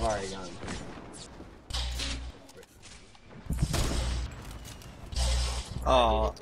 I've already gone. Oh,